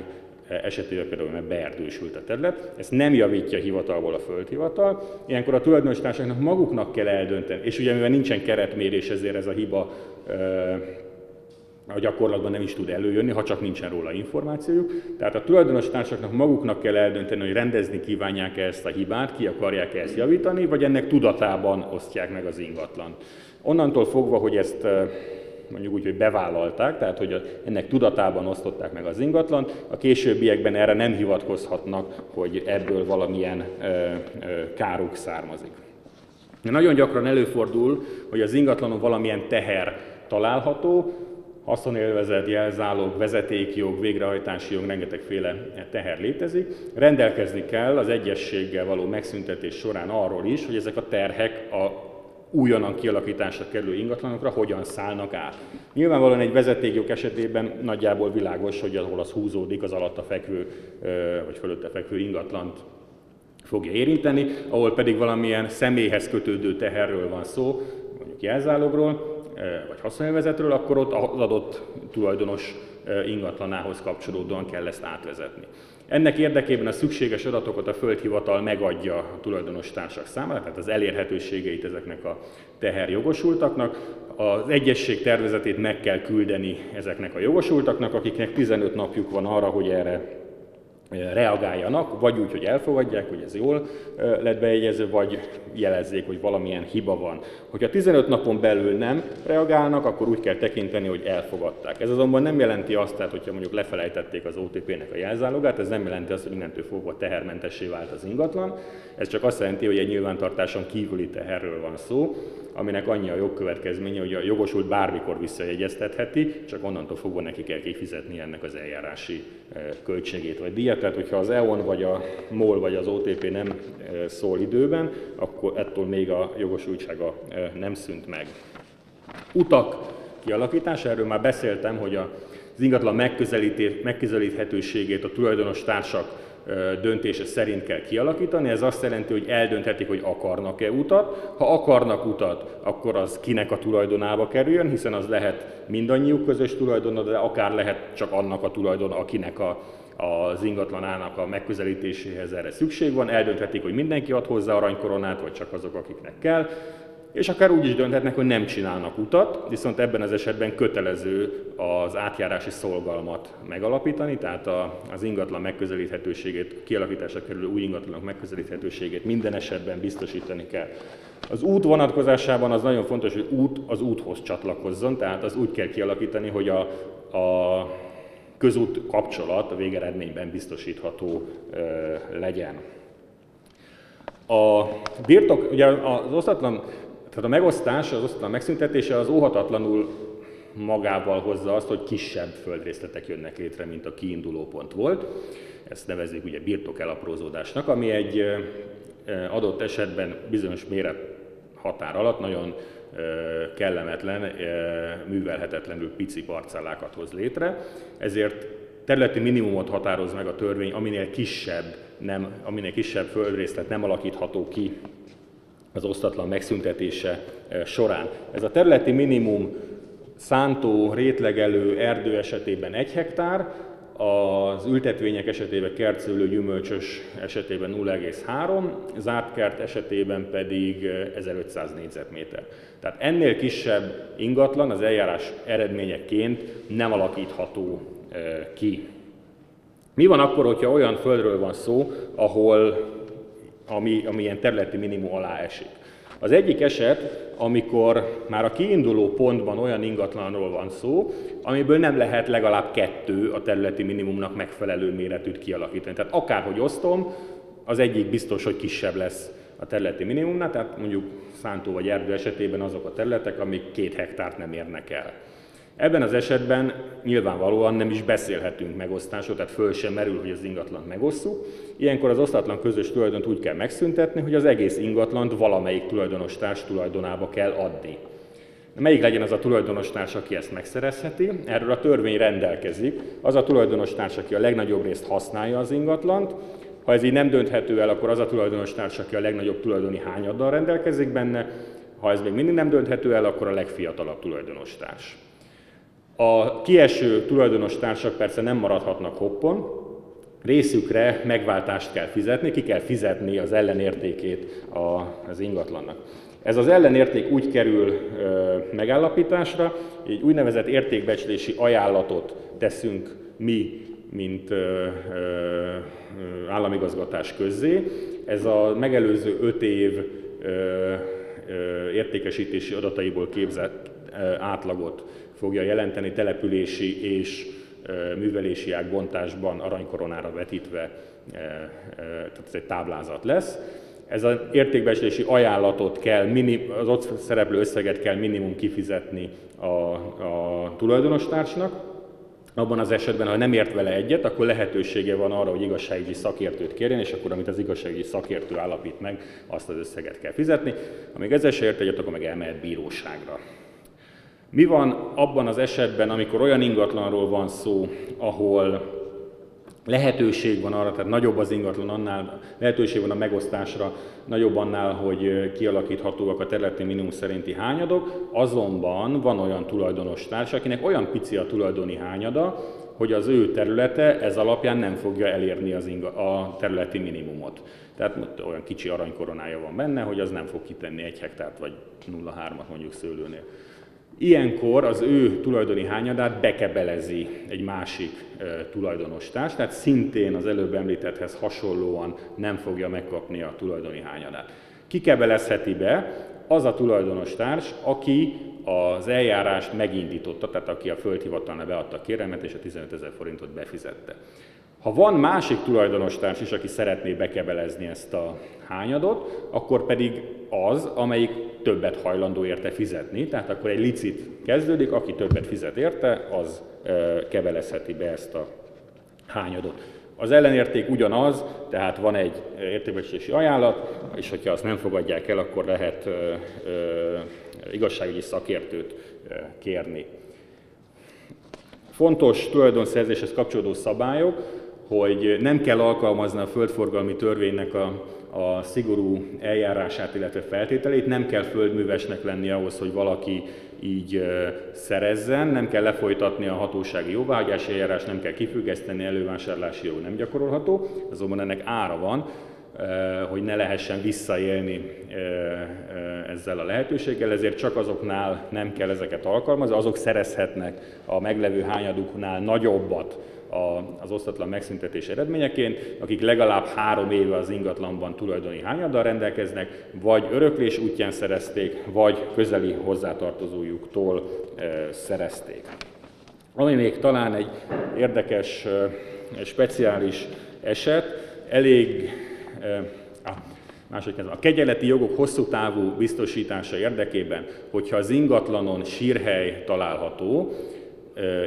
esetében például mert beerdősült a terület, ezt nem javítja hivatalból a földhivatal, ilyenkor a tulajdonostársaknak maguknak kell eldönteni, és ugye mivel nincsen keretmérés, ezért ez a hiba a gyakorlatban nem is tud előjönni, ha csak nincsen róla információjuk. Tehát a tulajdonos maguknak kell eldönteni, hogy rendezni kívánják-e ezt a hibát, ki akarják ezt javítani, vagy ennek tudatában osztják meg az ingatlan. Onnantól fogva, hogy ezt mondjuk úgy, hogy bevállalták, tehát hogy ennek tudatában osztották meg az ingatlan, a későbbiekben erre nem hivatkozhatnak, hogy ebből valamilyen káruk származik. Nagyon gyakran előfordul, hogy az ingatlanon valamilyen teher található, haszonélvezet, jelzálog, vezetékjog, végrehajtási jog, rengetegféle teher létezik. Rendelkezni kell az egyességgel való megszüntetés során arról is, hogy ezek a terhek a újonnan kialakításra kerülő ingatlanokra hogyan szállnak át. Nyilvánvalóan egy vezetékjog esetében nagyjából világos, hogy ahol az húzódik, az alatta fekvő vagy fölötte fekvő ingatlant fogja érinteni, ahol pedig valamilyen személyhez kötődő teherről van szó, mondjuk jelzálogról, vagy haszonélvezetről, akkor ott az adott tulajdonos ingatlanához kapcsolódóan kell ezt átvezetni. Ennek érdekében a szükséges adatokat a földhivatal megadja a tulajdonos társak számára, tehát az elérhetőségeit ezeknek a teherjogosultaknak. Az egyesség tervezetét meg kell küldeni ezeknek a jogosultaknak, akiknek 15 napjuk van arra, hogy erre reagáljanak, vagy úgy, hogy elfogadják, hogy ez jól lett bejegyezve, vagy jelezzék, hogy valamilyen hiba van. Hogyha 15 napon belül nem reagálnak, akkor úgy kell tekinteni, hogy elfogadták. Ez azonban nem jelenti azt, tehát, hogyha mondjuk lefelejtették az OTP-nek a jelzálogát, ez nem jelenti azt, hogy innentől fogva tehermentessé vált az ingatlan. Ez csak azt jelenti, hogy egy nyilvántartáson kívüli teherről van szó, aminek annyi a jogkövetkezménye, hogy a jogosult bármikor visszajegyeztetheti, csak onnantól fogva neki kell kifizetni ennek az eljárási költségét vagy díjat. Tehát, hogyha az EON vagy a MOL vagy az OTP nem szól időben, akkor ettől még a jogosultsága nem szűnt meg. Utak kialakítása, erről már beszéltem, hogy az ingatlan megközelíthetőségét a tulajdonos társak döntése szerint kell kialakítani. Ez azt jelenti, hogy eldönthetik, hogy akarnak-e utat. Ha akarnak utat, akkor az kinek a tulajdonába kerüljön, hiszen az lehet mindannyiuk közös tulajdona, de akár lehet csak annak a tulajdona, akinek a, az ingatlanának a megközelítéséhez erre szükség van. Eldönthetik, hogy mindenki ad hozzá aranykoronát, vagy csak azok, akiknek kell és akár úgy is dönthetnek, hogy nem csinálnak utat, viszont ebben az esetben kötelező az átjárási szolgalmat megalapítani, tehát az ingatlan megközelíthetőségét, kialakításra kerülő új ingatlanok megközelíthetőségét minden esetben biztosítani kell. Az út vonatkozásában az nagyon fontos, hogy út az úthoz csatlakozzon, tehát az úgy kell kialakítani, hogy a, a közút kapcsolat a végeredményben biztosítható ö, legyen. A birtok, ugye az osztatlan tehát a megosztás, az osztatlan megszüntetése az óhatatlanul magával hozza azt, hogy kisebb földrészletek jönnek létre, mint a kiinduló pont volt. Ezt nevezzük ugye birtok elaprózódásnak, ami egy adott esetben bizonyos méret határ alatt nagyon kellemetlen, művelhetetlenül pici parcellákat hoz létre. Ezért területi minimumot határoz meg a törvény, aminél kisebb, nem, aminél kisebb földrészlet nem alakítható ki az osztatlan megszüntetése eh, során. Ez a területi minimum szántó, rétlegelő erdő esetében 1 hektár, az ültetvények esetében kertszőlő gyümölcsös esetében 0,3, zárt kert esetében pedig 1500 eh, négyzetméter. Tehát ennél kisebb ingatlan az eljárás eredményeként nem alakítható eh, ki. Mi van akkor, hogyha olyan földről van szó, ahol ami, ami ilyen területi minimum alá esik. Az egyik eset, amikor már a kiinduló pontban olyan ingatlanról van szó, amiből nem lehet legalább kettő a területi minimumnak megfelelő méretűt kialakítani. Tehát akárhogy osztom, az egyik biztos, hogy kisebb lesz a területi minimumnál, tehát mondjuk szántó vagy erdő esetében azok a területek, amik két hektárt nem érnek el. Ebben az esetben nyilvánvalóan nem is beszélhetünk megosztásról, tehát föl sem merül, hogy az ingatlant megosszuk. Ilyenkor az osztatlan közös tulajdont úgy kell megszüntetni, hogy az egész ingatlant valamelyik tulajdonos társ tulajdonába kell adni. Melyik legyen az a tulajdonos társ, aki ezt megszerezheti? Erről a törvény rendelkezik. Az a tulajdonos társ, aki a legnagyobb részt használja az ingatlant, ha ez így nem dönthető el, akkor az a tulajdonos társ, aki a legnagyobb tulajdoni hányaddal rendelkezik benne, ha ez még mindig nem dönthető el, akkor a legfiatalabb tulajdonos társ. A kieső tulajdonos társak persze nem maradhatnak hoppon, részükre megváltást kell fizetni, ki kell fizetni az ellenértékét az ingatlannak. Ez az ellenérték úgy kerül megállapításra, egy úgynevezett értékbecslési ajánlatot teszünk mi, mint államigazgatás közzé. Ez a megelőző öt év értékesítési adataiból képzett átlagot fogja jelenteni települési és művelési ágbontásban aranykoronára vetítve, tehát ez egy táblázat lesz. Ez az értékbecslési ajánlatot kell, az ott szereplő összeget kell minimum kifizetni a, a tulajdonostársnak. Abban az esetben, ha nem ért vele egyet, akkor lehetősége van arra, hogy igazságügyi szakértőt kérjen, és akkor amit az igazságügyi szakértő állapít meg, azt az összeget kell fizetni. Amíg ezzel se ért egyet, akkor meg elmehet bíróságra. Mi van abban az esetben, amikor olyan ingatlanról van szó, ahol lehetőség van arra, tehát nagyobb az ingatlan annál, lehetőség van a megosztásra, nagyobb annál, hogy kialakíthatóak a területi minimum szerinti hányadok, azonban van olyan tulajdonos társ, akinek olyan pici a tulajdoni hányada, hogy az ő területe ez alapján nem fogja elérni az inga, a területi minimumot. Tehát olyan kicsi aranykoronája van benne, hogy az nem fog kitenni egy hektárt vagy 0,3-at mondjuk szőlőnél. Ilyenkor az ő tulajdoni hányadát bekebelezi egy másik e, tulajdonostárs, tehát szintén az előbb említetthez hasonlóan nem fogja megkapni a tulajdoni hányadát. Ki kebelezheti be? Az a tulajdonostárs, aki az eljárást megindította, tehát aki a földhivatalnál beadta a kérelmet és a 15 ezer forintot befizette. Ha van másik tulajdonostárs is, aki szeretné bekebelezni ezt a hányadot, akkor pedig az, amelyik többet hajlandó érte fizetni, tehát akkor egy licit kezdődik, aki többet fizet érte, az kebelezheti be ezt a hányadot. Az ellenérték ugyanaz, tehát van egy értékbecslési ajánlat, és hogyha azt nem fogadják el, akkor lehet ö, ö, igazságügyi szakértőt kérni. Fontos tulajdonszerzéshez kapcsolódó szabályok, hogy nem kell alkalmazni a földforgalmi törvénynek a, a szigorú eljárását, illetve feltételét, nem kell földművesnek lenni ahhoz, hogy valaki így szerezzen, nem kell lefolytatni a hatósági jóváhagyási eljárás, nem kell kifüggeszteni, elővásárlási jog nem gyakorolható, azonban ennek ára van, hogy ne lehessen visszaélni ezzel a lehetőséggel, ezért csak azoknál nem kell ezeket alkalmazni, azok szerezhetnek a meglevő hányaduknál nagyobbat az osztatlan megszüntetés eredményeként, akik legalább három éve az ingatlanban tulajdoni hányaddal rendelkeznek, vagy öröklés útján szerezték, vagy közeli hozzátartozójuktól szerezték. Ami még talán egy érdekes, speciális eset, elég Második a kegyeleti jogok hosszú távú biztosítása érdekében, hogyha az ingatlanon sírhely található,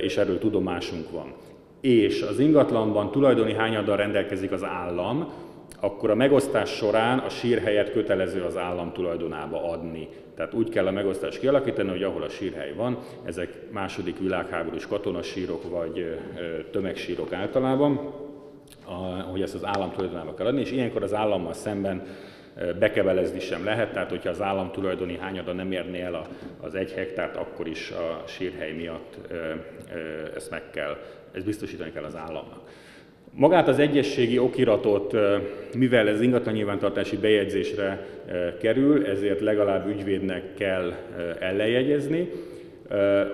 és erről tudomásunk van, és az ingatlanban tulajdoni hányaddal rendelkezik az állam, akkor a megosztás során a sírhelyet kötelező az állam tulajdonába adni. Tehát úgy kell a megosztást kialakítani, hogy ahol a sírhely van, ezek második világháborús katonasírok vagy tömegsírok általában, hogy ezt az állam tulajdonába kell adni, és ilyenkor az állammal szemben bekebelezni sem lehet, tehát hogyha az állam tulajdoni hányada nem érné el az egy hektárt, akkor is a sírhely miatt ezt meg kell, ezt biztosítani kell az államnak. Magát az egyességi okiratot, mivel ez ingatlan nyilvántartási bejegyzésre kerül, ezért legalább ügyvédnek kell ellenjegyezni,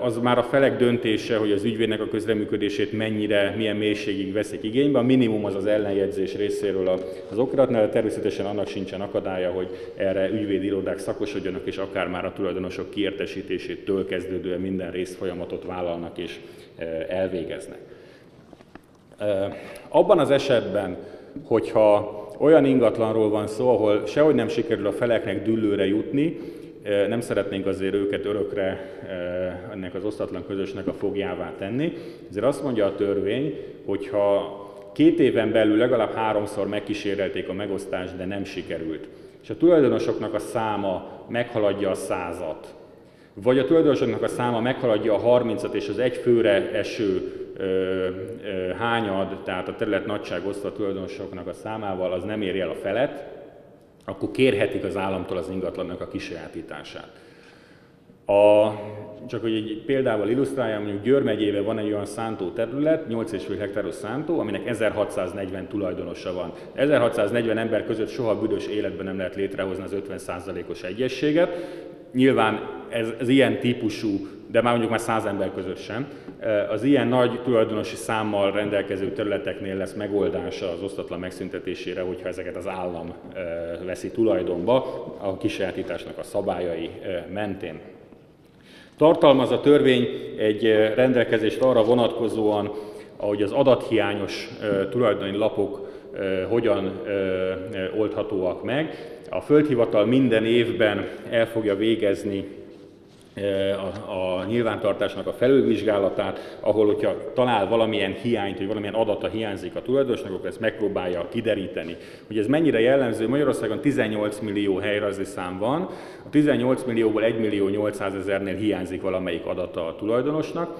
az már a felek döntése, hogy az ügyvédnek a közreműködését mennyire, milyen mélységig veszik igénybe. A minimum az az ellenjegyzés részéről az okiratnál, természetesen annak sincsen akadálya, hogy erre ügyvédi irodák szakosodjanak, és akár már a tulajdonosok kiértesítésétől kezdődően minden részfolyamatot vállalnak és elvégeznek. Abban az esetben, hogyha olyan ingatlanról van szó, ahol sehogy nem sikerül a feleknek düllőre jutni, nem szeretnénk azért őket örökre ennek az osztatlan közösnek a fogjává tenni. Ezért azt mondja a törvény, hogy ha két éven belül legalább háromszor megkísérelték a megosztást, de nem sikerült, és a tulajdonosoknak a száma meghaladja a százat, vagy a tulajdonosoknak a száma meghaladja a 30-at, és az egy főre eső ö, ö, hányad, tehát a terület nagyság osztva a tulajdonosoknak a számával, az nem éri el a felet, akkor kérhetik az államtól az ingatlannak a kisajátítását. A, csak hogy egy példával illusztráljam, mondjuk Győr megyében van egy olyan szántó terület, 8,5 hektáros szántó, aminek 1640 tulajdonosa van. 1640 ember között soha büdös életben nem lehet létrehozni az 50%-os egyességet. Nyilván ez, ez ilyen típusú, de már mondjuk már 100 ember között sem, az ilyen nagy tulajdonosi számmal rendelkező területeknél lesz megoldása az osztatlan megszüntetésére, hogyha ezeket az állam veszi tulajdonba a kisajátításnak a szabályai mentén. Tartalmaz a törvény egy rendelkezést arra vonatkozóan, ahogy az adathiányos tulajdoni lapok hogyan oldhatóak meg. A földhivatal minden évben el fogja végezni a, a nyilvántartásnak a felülvizsgálatát, ahol, hogyha talál valamilyen hiányt, vagy valamilyen adata hiányzik a tulajdonosnak, akkor ezt megpróbálja kideríteni. Hogy ez mennyire jellemző, Magyarországon 18 millió helyrajzi szám van, a 18 millióból 1 millió 800 ezernél hiányzik valamelyik adata a tulajdonosnak.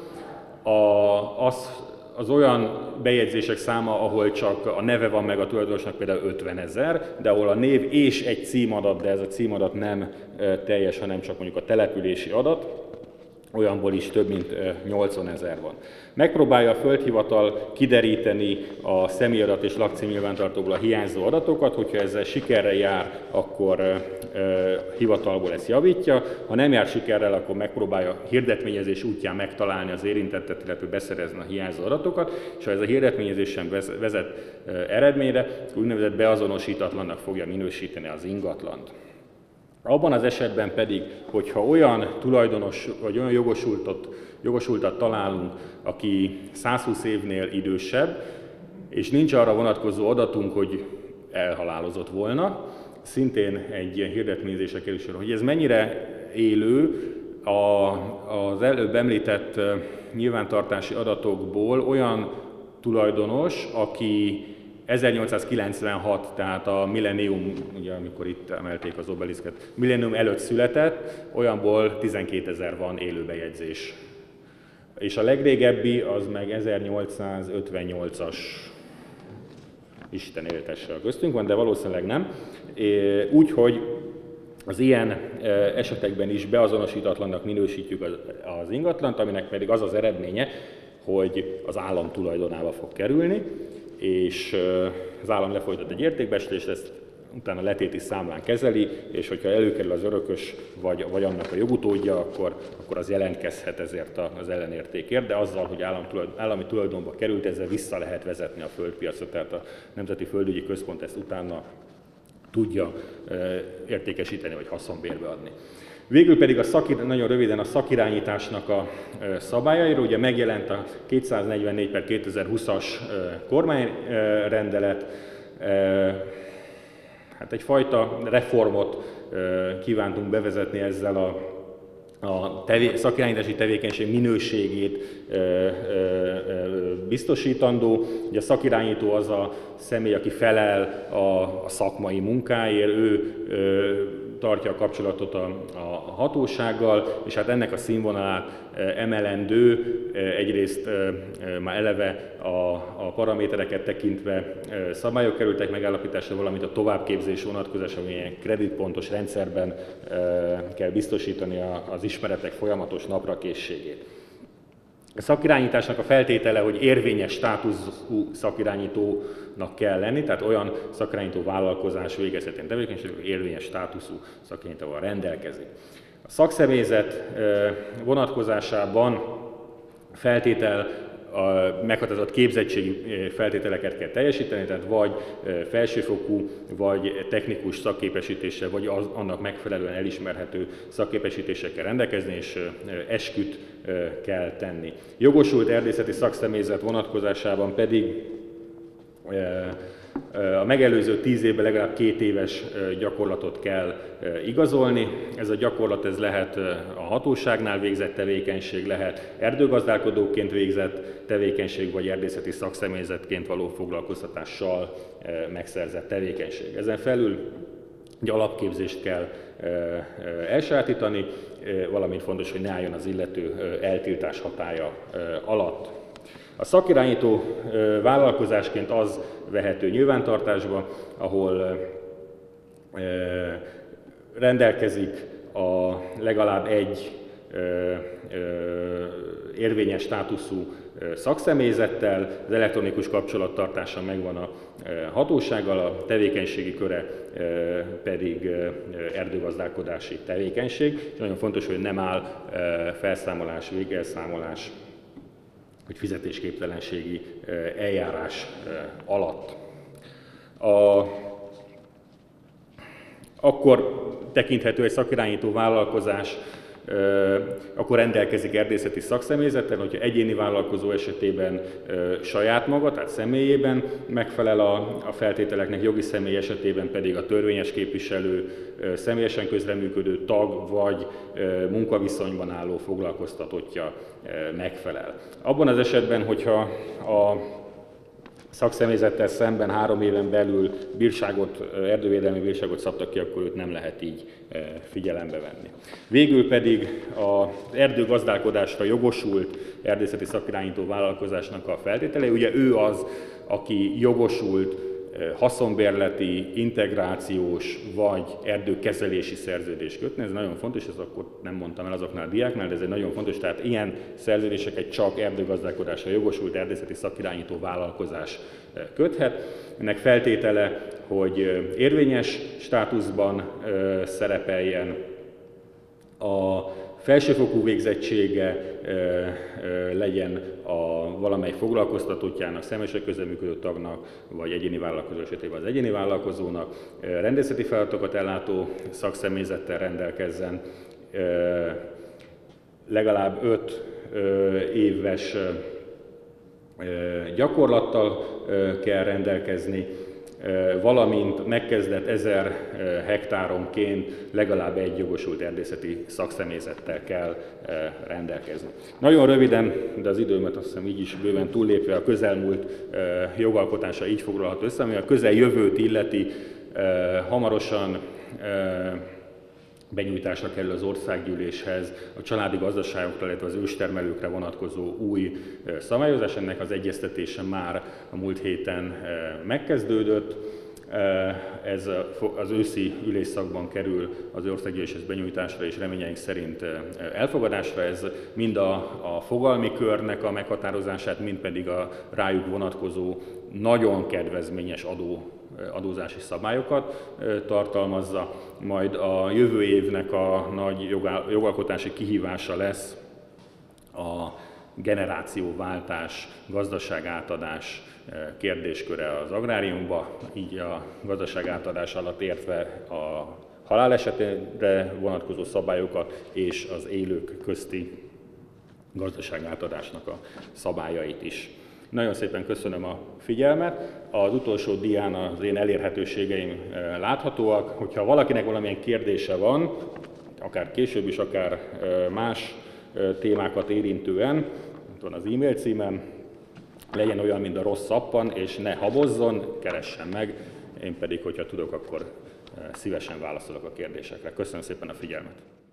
A, az az olyan bejegyzések száma, ahol csak a neve van meg a tulajdonosnak például 50 ezer, de ahol a név és egy címadat, de ez a címadat nem teljes, hanem csak mondjuk a települési adat, olyanból is több mint 80 ezer van. Megpróbálja a földhivatal kideríteni a személyadat és lakcím nyilvántartóból a hiányzó adatokat, hogyha ezzel sikerre jár, akkor hivatalból ezt javítja, ha nem jár sikerrel, akkor megpróbálja hirdetményezés útján megtalálni az érintettet, illetve beszerezni a hiányzó adatokat, és ha ez a hirdetményezés sem vezet eredményre, úgynevezett beazonosítatlannak fogja minősíteni az ingatlant. Abban az esetben pedig, hogyha olyan tulajdonos vagy olyan jogosultat, jogosultat találunk, aki 120 évnél idősebb, és nincs arra vonatkozó adatunk, hogy elhalálozott volna, szintén egy ilyen hirdetményezésre kerül. Hogy ez mennyire élő, a, az előbb említett nyilvántartási adatokból olyan tulajdonos, aki 1896, tehát a millennium, ugye amikor itt emelték az obeliszket, millennium előtt született, olyanból 12 ezer van élőbejegyzés. És a legrégebbi az meg 1858-as, Isten éltesse a köztünk van, de valószínűleg nem. Úgyhogy az ilyen esetekben is beazonosítatlannak minősítjük az ingatlant, aminek pedig az az eredménye, hogy az állam tulajdonába fog kerülni, és az állam lefolytat egy értékbestést, ezt utána letéti számlán kezeli, és hogyha előkerül az örökös, vagy, vagy annak a jogutódja, akkor, akkor az jelentkezhet ezért az ellenértékért, de azzal, hogy állam, állami tulajdonba került, ezzel vissza lehet vezetni a földpiacot, tehát a Nemzeti Földügyi Központ ezt utána tudja értékesíteni, vagy haszonbérbe adni. Végül pedig a szakir, nagyon röviden a szakirányításnak a szabályairól, ugye megjelent a 244 per 2020-as kormányrendelet, hát egyfajta reformot kívántunk bevezetni ezzel a a tevé, szakirányítási tevékenység minőségét biztosítandó. Ugye a szakirányító az a személy, aki felel a, a szakmai munkáért, ő ö, tartja a kapcsolatot a, a hatósággal, és hát ennek a színvonalát e, emelendő, e, egyrészt e, már eleve a, a paramétereket tekintve szabályok kerültek megállapításra, valamint a továbbképzés vonatkozás, amilyen kreditpontos rendszerben kell biztosítani az ismeretek folyamatos naprakészségét. A szakirányításnak a feltétele, hogy érvényes státuszú szakirányítónak kell lenni, tehát olyan szakirányító vállalkozás végezhetén tevékenység, hogy érvényes státuszú szakirányítóval rendelkezik. A szakszemélyzet vonatkozásában feltétel a meghatározott képzettségi feltételeket kell teljesíteni, tehát vagy felsőfokú, vagy technikus szakképesítéssel, vagy az, annak megfelelően elismerhető szakképesítéssel kell rendelkezni, és esküt kell tenni. Jogosult erdészeti szakszemélyzet vonatkozásában pedig a megelőző tíz évben legalább két éves gyakorlatot kell igazolni. Ez a gyakorlat ez lehet a hatóságnál végzett tevékenység, lehet erdőgazdálkodóként végzett tevékenység, vagy erdészeti szakszemélyzetként való foglalkoztatással megszerzett tevékenység. Ezen felül egy alapképzést kell elsajátítani, valamint fontos, hogy ne álljon az illető eltiltás hatája alatt. A szakirányító vállalkozásként az vehető nyilvántartásba, ahol rendelkezik a legalább egy érvényes státuszú szakszemélyzettel, az elektronikus kapcsolattartása megvan a hatósággal, a tevékenységi köre pedig erdőgazdálkodási tevékenység. És nagyon fontos, hogy nem áll felszámolás, végelszámolás hogy fizetésképtelenségi eljárás alatt. A, akkor tekinthető egy szakirányító vállalkozás akkor rendelkezik erdészeti szakszemélyzettel, hogyha egyéni vállalkozó esetében saját maga, tehát személyében megfelel a feltételeknek, jogi személy esetében pedig a törvényes képviselő, személyesen közreműködő tag vagy munkaviszonyban álló foglalkoztatottja megfelel. Abban az esetben, hogyha a szakszemélyzettel szemben három éven belül bírságot, erdővédelmi bírságot szabtak ki, akkor őt nem lehet így figyelembe venni. Végül pedig az erdőgazdálkodásra jogosult erdészeti szakirányító vállalkozásnak a feltétele, ugye ő az, aki jogosult haszonbérleti, integrációs vagy erdőkezelési szerződést kötni. Ez nagyon fontos, ez akkor nem mondtam el azoknál a diáknál, de ez egy nagyon fontos, tehát ilyen szerződéseket csak erdőgazdálkodásra jogosult erdészeti szakirányító vállalkozás köthet. Ennek feltétele, hogy érvényes státuszban szerepeljen, a felsőfokú végzettsége legyen a valamely foglalkoztatottjának, személyesek közleműködő tagnak, vagy egyéni vállalkozó esetében az egyéni vállalkozónak, rendészeti feladatokat ellátó szakszemélyzettel rendelkezzen, legalább 5 éves gyakorlattal kell rendelkezni, valamint megkezdett 1000 hektáronként legalább egy jogosult erdészeti szakszemélyzettel kell rendelkezni. Nagyon röviden, de az időmet azt hiszem így is bőven túllépve a közelmúlt jogalkotása így foglalható össze, ami a közeljövőt illeti hamarosan benyújtásra kerül az országgyűléshez a családi gazdaságokra, illetve az őstermelőkre vonatkozó új szabályozás. Ennek az egyeztetése már a múlt héten megkezdődött. Ez az őszi ülésszakban kerül az országgyűléshez benyújtásra és reményeink szerint elfogadásra. Ez mind a, a fogalmi körnek a meghatározását, mind pedig a rájuk vonatkozó nagyon kedvezményes adó adózási szabályokat tartalmazza, majd a jövő évnek a nagy jogalkotási kihívása lesz a generációváltás, gazdaságátadás kérdésköre az agráriumba, így a gazdaságátadás alatt értve a halálesetre vonatkozó szabályokat és az élők közti gazdaságátadásnak a szabályait is. Nagyon szépen köszönöm a figyelmet. Az utolsó dián az én elérhetőségeim eh, láthatóak. Hogyha valakinek valamilyen kérdése van, akár később is, akár eh, más eh, témákat érintően, ott van az e-mail címem, legyen olyan, mint a rossz szappan, és ne habozzon, keressen meg, én pedig, hogyha tudok, akkor szívesen válaszolok a kérdésekre. Köszönöm szépen a figyelmet!